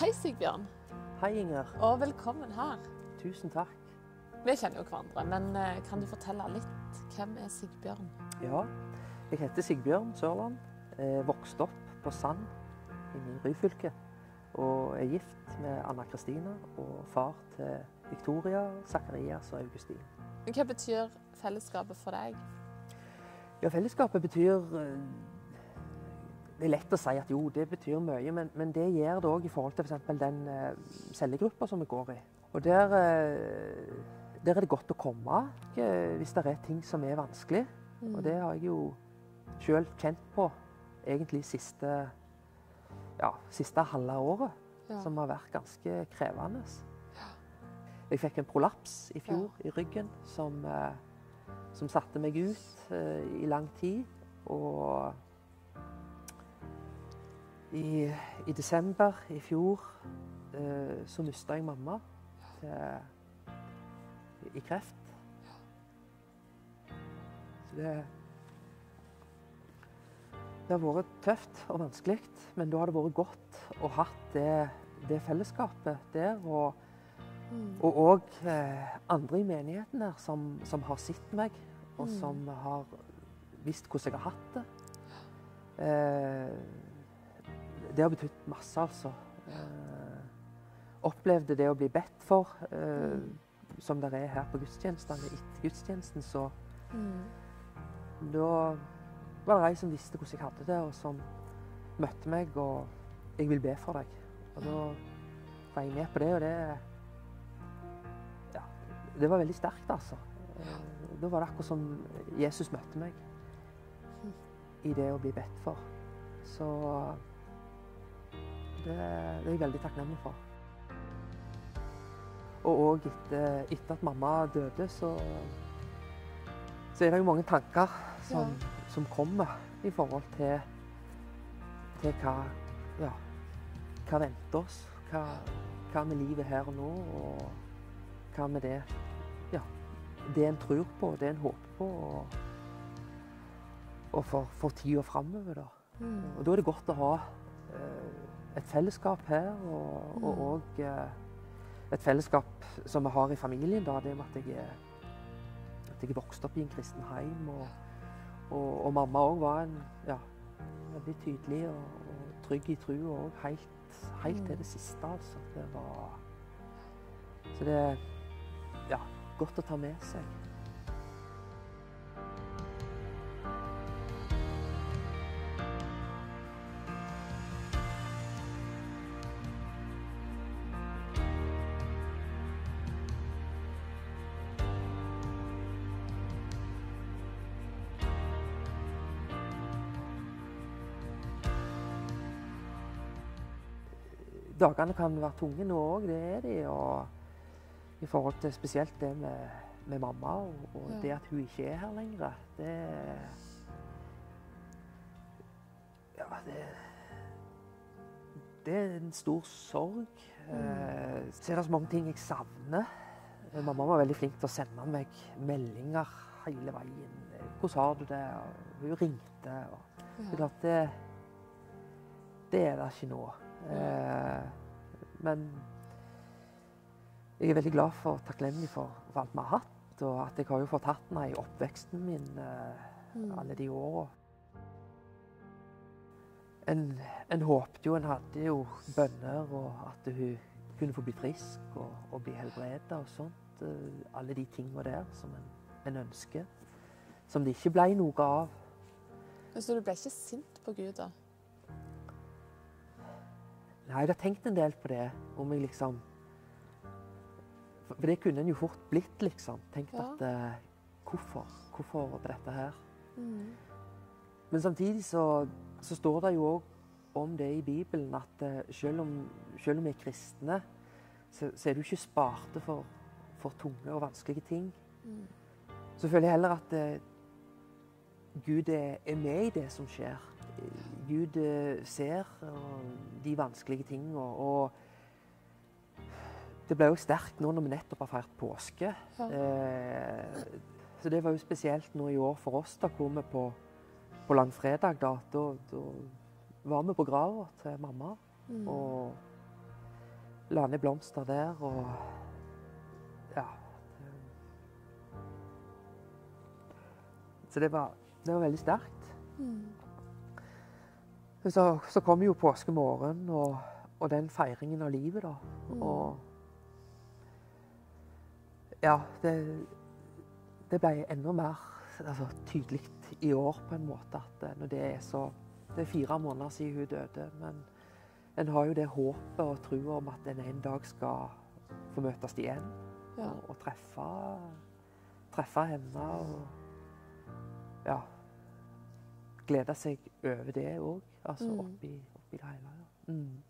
Hei, Sigbjørn, Hei, Inger. og velkommen her. Tusen takk. Vi kjenner jo hverandre, men eh, kan du fortelle litt? Hvem er Sigbjørn? Ja, jeg heter Sigbjørn Sørland. Jeg vokste opp på Sand i i Ryfylke. Og er gift med Anna Kristina og far til Victoria, Zakarias og Augustin. Hva betyr fellesskapet for deg? Ja, fellesskapet betyr eh, Det er lett å si at jo, det betyr mye, men, men det gjør det òg i forhold til f.eks. den uh, cellegruppa som vi går i. Og der, uh, der er det godt å komme hvis det er ting som er vanskelig. Og det har jeg jo sjøl kjent på egentlig siste, ja, siste halve året, Ja. som har vært ganske krevende. Jeg fikk en prolaps i fjor i ryggen som, uh, som satte meg ut i lang tid. Og i, i desember i fjor eh, så mista jeg mamma til, i kreft. Så det det har vært tøft og vanskelig, men da har det vært godt å ha det, det fellesskapet der. Og Mm. og eh, andre i menigheten der som, som har sett meg, og Mm. som har visst hvordan jeg har hatt det. Eh, det har betydd masse, altså. Eh, opplevde det å bli bedt for, eh, Mm. som det er her på gudstjenestene etter gudstjenesten, så Mm. da var det ei som visste hvordan jeg hadde det, og som møtte meg og 'Jeg vil be for deg'. Og da var jeg med på det, og det Ja, det var veldig sterkt, altså. Eh, Da var det akkurat som Jesus møtte meg i det å bli bedt for. Så det, det er jeg veldig takknemlig for. Og òg etter, etter at mamma døde, så så er det jo mange tanker som, Ja. som kommer i forhold til, til hva, ja, hva venter oss. Hva, hva med livet her og nå, og hva med det, ja, det en tror på, det en håper på, og, og for, for tida framover. Da. Mm. Og da er det godt å ha eh, et fellesskap her, og Mm. òg eh, et fellesskap som vi har i familien. Da, det med at jeg, at jeg er vokst opp i en kristen heim. Og, og, og mamma òg var en ja, veldig tydelig og, og trygg i trua òg, helt, helt til det siste, altså. Det var Så det er ja, godt å ta med seg. Dagene kan være tunge nå òg, det er de. Og i forhold til spesielt det med, med mamma og, og Ja. det at hun ikke er her lenger. Det Ja, det Det er en stor sorg. Eh, så er det så mange ting jeg savner. Mamma var veldig flink til å sende meg meldinger hele veien. 'Hvordan har du det?' Og hun ringte. Og klart det, det er det ikke nå. Eh, men jeg er veldig glad for takknemlig for, for alt vi har hatt. Og at jeg har jo fått hatt den i oppveksten min eh, Mm. alle de åra. En, en håpte jo, en hadde jo bønner, og at hun kunne få bli frisk og, og bli helbreda og sånt. Eh, alle de tinga der som en, en ønsker. Som det ikke ble noe av. Så du ble ikke sint på Gud, da? Nei, jeg har tenkt en del på det. Om jeg liksom For det kunne en jo fort blitt, liksom. Tenkt Ja. at eh, Hvorfor? Hvorfor dette her? Mm. Men samtidig så, så står det jo òg om det i Bibelen at eh, selv, om, selv om vi er kristne, så, så er du ikke sparte for, for tunge og vanskelige ting. Mm. Så føler jeg heller at eh, Gud er, er med i det som skjer. Gud eh, ser de vanskelige tingene. Og, og det ble jo sterkt nå når vi nettopp har feiret påske. Ja. Eh, så det var jo spesielt nå i år for oss. Da kom vi på, på langfredag. Da, da, da var vi på grava til mamma. Mm. Og la ned blomster der og Ja. Så det var, det var veldig sterkt. Mm. Så, så kom jo påskemorgen og, og den feiringen av livet, da. Mm. Og Ja, det, det ble enda mer altså, tydelig i år på en måte at eh, når det er så Det er fire måneder siden hun døde, men en har jo det håpet og trua om at en en dag skal få møtes igjen Ja. og, og treffe, treffe henne. Og Glede seg over det òg, altså Mm. oppi, oppi det hele. Ja. Mm.